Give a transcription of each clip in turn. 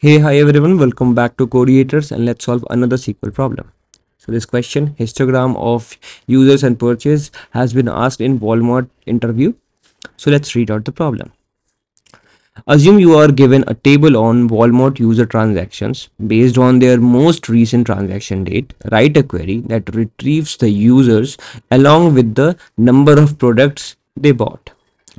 Hey, hi everyone, welcome back to Codiators and let's solve another SQL problem. So this question, histogram of users and purchase has been asked in Walmart interview. So let's read out the problem. Assume you are given a table on Walmart user transactions based on their most recent transaction date. Write a query that retrieves the users along with the number of products they bought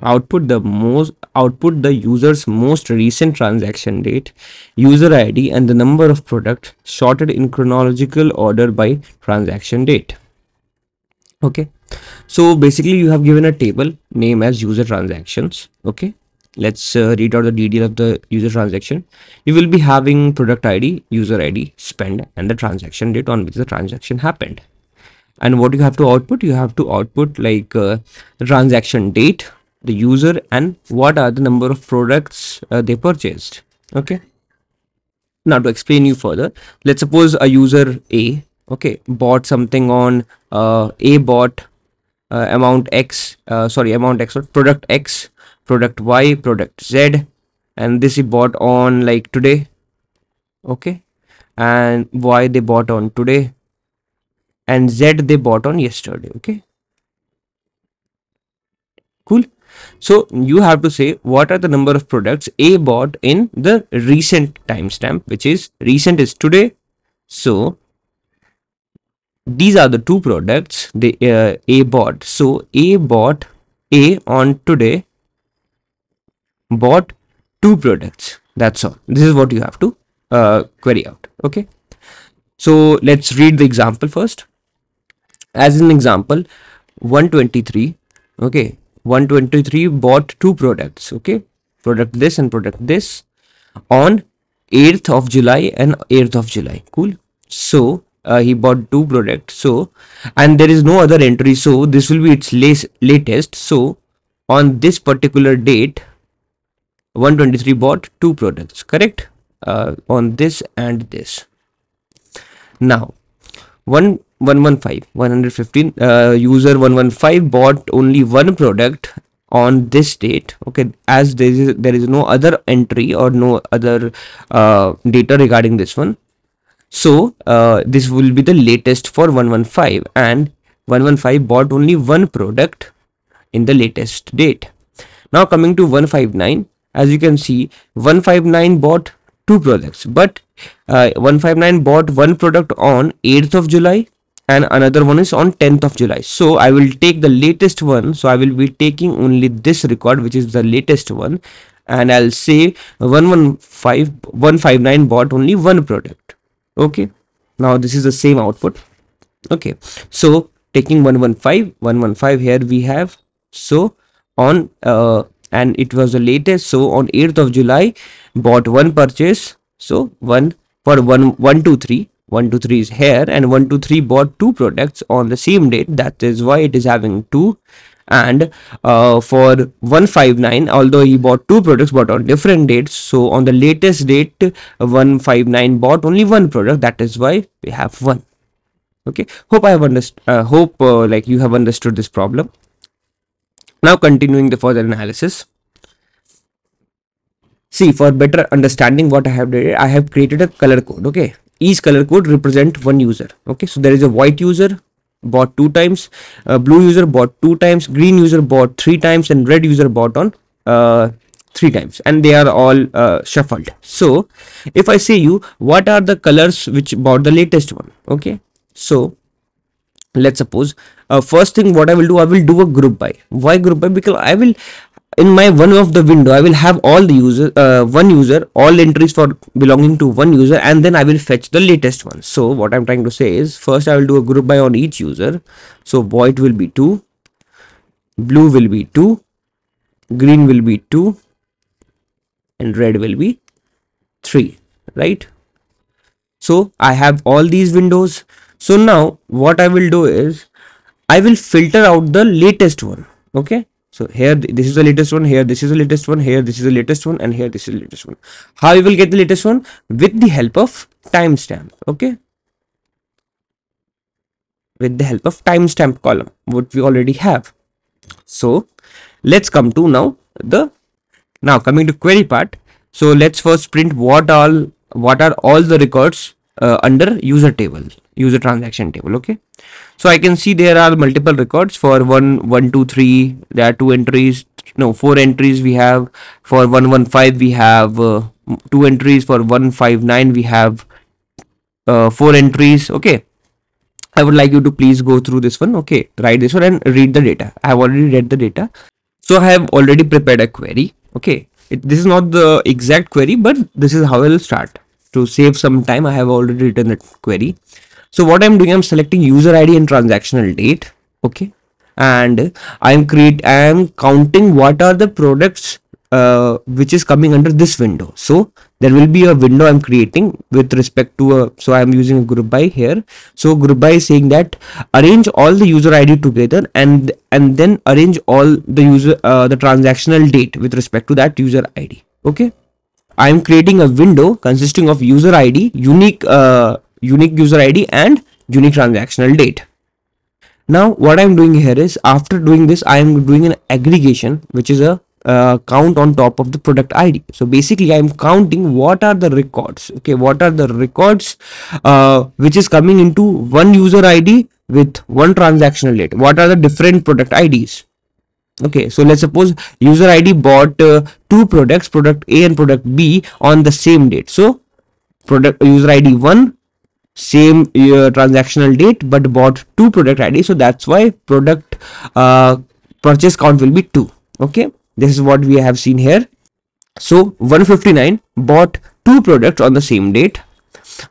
output the most output the user's most recent transaction date user id and the number of products sorted in chronological order by transaction date. Okay? So basically you have given a table name as user transactions. Okay? Let's uh, read out the detail of the user transaction. You will be having product id user id spend and the transaction date on which the transaction happened. And what you have to output? You have to output like uh, transaction date the user and what are the number of products uh, they purchased. Okay? Now to explain you further let's suppose a user a okay bought something on uh, a bought uh, amount x uh, sorry amount x or product x product y product z and this he bought on like today. Okay? And y they bought on today and z they bought on yesterday. Okay? Cool so you have to say what are the number of products A bought in the recent timestamp, which is recent is today. So these are the two products the uh, A bought. So A bought A on today bought two products. That's all. This is what you have to uh, query out. Okay. So let's read the example first. As an example, 123. Okay 123 bought two products okay? Product this and product this on 8th of july and 8th of july cool? So uh, he bought two products so and there is no other entry so this will be its latest. So on this particular date 123 bought two products correct? Uh, on this and this. Now one 115 115 uh, user 115 bought only one product on this date okay as there is there is no other entry or no other uh, data regarding this one. So uh, this will be the latest for 115 and 115 bought only one product in the latest date. Now coming to 159 as you can see 159 bought two products but uh, 159 bought one product on 8th of july and another one is on 10th of July. So I will take the latest one. So I will be taking only this record, which is the latest one. And I'll say 115, 159 bought only one product. Okay. Now this is the same output. Okay. So taking 115, 115 here we have. So on, uh, and it was the latest. So on 8th of July, bought one purchase. So one for one, one, two, three 123 is here and 123 bought two products on the same date. That is why it is having two. And uh, for 159 although he bought two products but on different dates. So on the latest date 159 bought only one product. That is why we have one. Okay. Hope i have understood uh, hope uh, like you have understood this problem. Now continuing the further analysis. See for better understanding what i have did i have created a color code. Okay each color code represent one user. Okay so there is a white user bought two times uh, blue user bought two times green user bought three times and red user bought on uh, three times. And they are all uh, shuffled. So if i say you what are the colors which bought the latest one? Okay so let's suppose uh, first thing what i will do i will do a group by. Why group by? Because i will in my one of the window i will have all the user uh, one user all entries for belonging to one user and then i will fetch the latest one. So what i'm trying to say is first i will do a group by on each user. So white will be 2 blue will be 2 green will be 2 and red will be 3 right? So i have all these windows. So now what i will do is i will filter out the latest one okay so here this is the latest one here this is the latest one here this is the latest one and here this is the latest one. How you will get the latest one? With the help of timestamp okay? With the help of timestamp column what we already have. So let's come to now the now coming to query part. So let's first print what all what are all the records uh, under user table user transaction table okay? So i can see there are multiple records for one one two three there are two entries no four entries we have for 115 we have uh, two entries for 159 we have uh, four entries okay? I would like you to please go through this one okay? Write this one and read the data. I have already read the data. So i have already prepared a query okay? It, this is not the exact query but this is how i'll start to save some time i have already written that query. So what i'm doing i'm selecting user id and transactional date okay? And i'm create i am counting what are the products uh, which is coming under this window. So there will be a window i'm creating with respect to a so i'm using a group by here. So group by is saying that arrange all the user id together and and then arrange all the user uh, the transactional date with respect to that user id okay i'm creating a window consisting of user id unique uh, unique user id and unique transactional date. Now what i'm doing here is after doing this i am doing an aggregation which is a uh, count on top of the product id so basically i'm counting what are the records okay? What are the records uh, which is coming into one user id with one transactional date? What are the different product ids okay so let's suppose user id bought uh, two products product a and product b on the same date. So product user id 1 same uh, transactional date but bought two product id so that's why product uh, purchase count will be 2 okay this is what we have seen here. So 159 bought two products on the same date.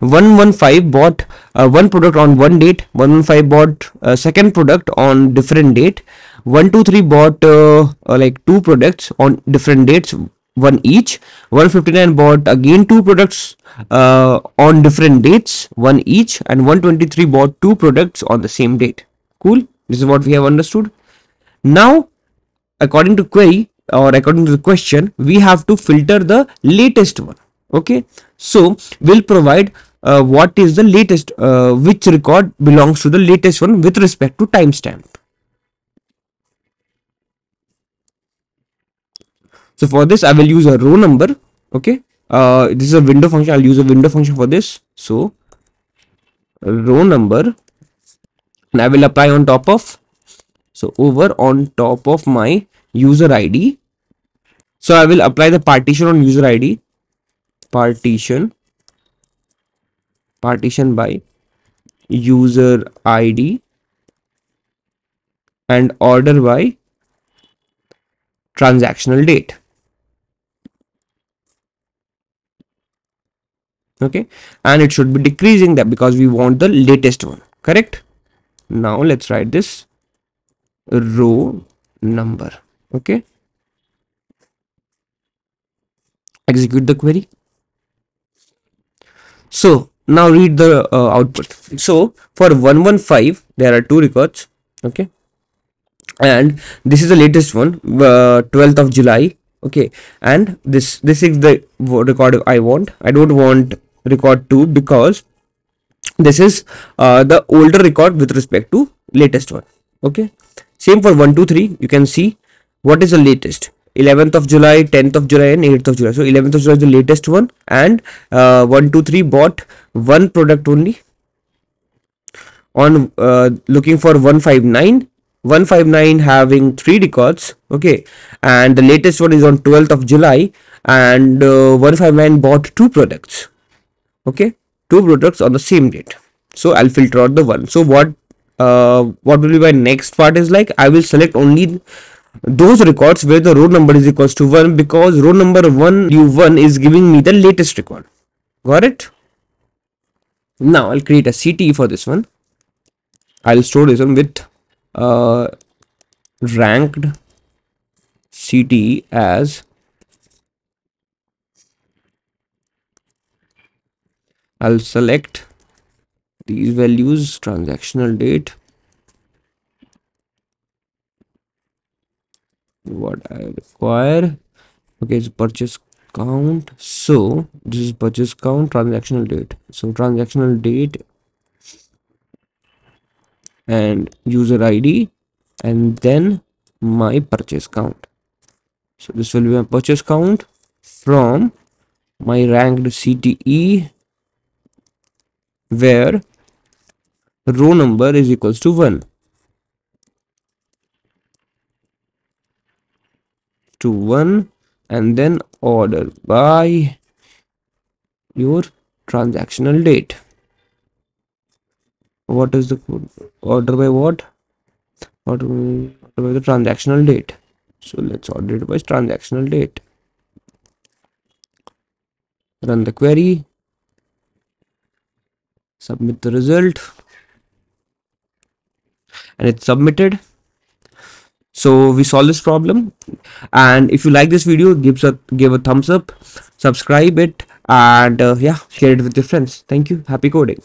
115 bought uh, one product on one date. 115 bought a second product on different date 123 bought uh, uh, like two products on different dates one each. 159 bought again two products uh, on different dates one each. And 123 bought two products on the same date. Cool? This is what we have understood. Now according to query or according to the question we have to filter the latest one. Okay? So we'll provide uh, what is the latest uh, which record belongs to the latest one with respect to timestamp so for this i will use a row number okay? Uh, this is a window function. I'll use a window function for this. So row number and i will apply on top of so over on top of my user id so i will apply the partition on user id partition. Partition by user id and order by transactional date okay? And it should be decreasing that because we want the latest one. Correct? Now let's write this row number. Okay? Execute the query. So now read the uh, output. So for 115 there are two records. Okay? And this is the latest one uh, 12th of july. Okay? And this this is the record i want. I don't want record 2 because this is uh, the older record with respect to latest one. Okay? Same for 1 2 3 you can see what is the latest. 11th of July, 10th of July, and 8th of July. So 11th of July is the latest one, and uh, 1, 2, 3 bought one product only. On uh, looking for 159, 159 having three records, okay, and the latest one is on 12th of July, and uh, 159 bought two products, okay, two products on the same date. So I'll filter out the one. So what uh, what will be my next part is like I will select only those records where the row number is equals to 1 because row number 1 u1 is giving me the latest record got it now i'll create a cte for this one i'll store this one with uh, ranked cte as i'll select these values transactional date. What I require. Okay it's purchase count. So this is purchase count transactional date. So transactional date and user id and then my purchase count. So this will be my purchase count from my ranked CTE where row number is equals to 1 to 1 and then order by your transactional date. What is the order by what? Order by the transactional date. So let's order it by transactional date. Run the query submit the result. And it's submitted. So we solve this problem. And if you like this video give a give a thumbs up. Subscribe it. And uh, yeah share it with your friends. Thank you. Happy coding